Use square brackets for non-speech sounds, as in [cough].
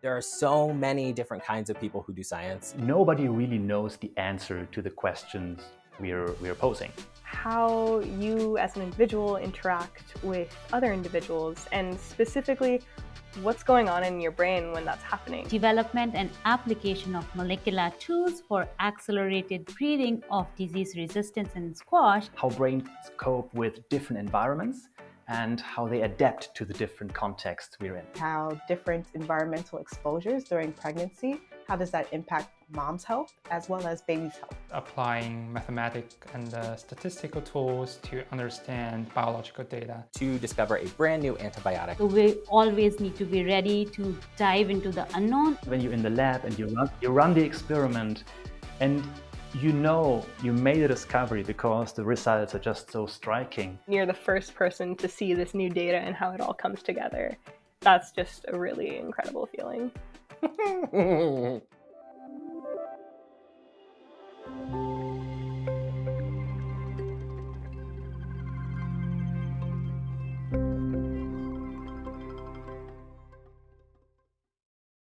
There are so many different kinds of people who do science. Nobody really knows the answer to the questions we're, we're posing. How you as an individual interact with other individuals, and specifically, what's going on in your brain when that's happening. Development and application of molecular tools for accelerated breeding of disease resistance in squash. How brains cope with different environments and how they adapt to the different contexts we're in. How different environmental exposures during pregnancy, how does that impact mom's health as well as baby's health? Applying mathematics and uh, statistical tools to understand biological data. To discover a brand new antibiotic. So we always need to be ready to dive into the unknown. When you're in the lab and you run, you run the experiment and you know you made a discovery because the results are just so striking. You're the first person to see this new data and how it all comes together. That's just a really incredible feeling. [laughs]